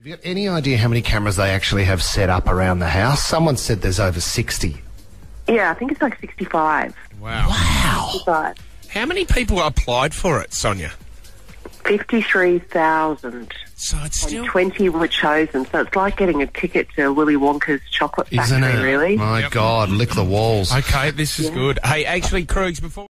Have you got any idea how many cameras they actually have set up around the house? Someone said there's over 60. Yeah, I think it's like 65. Wow. Wow. 65. How many people applied for it, Sonia? 53,000. So it's still. And 20 were chosen. So it's like getting a ticket to Willy Wonka's chocolate factory, Isn't it? really. My God, lick the walls. Okay, this is good. Hey, actually, Krugs, before.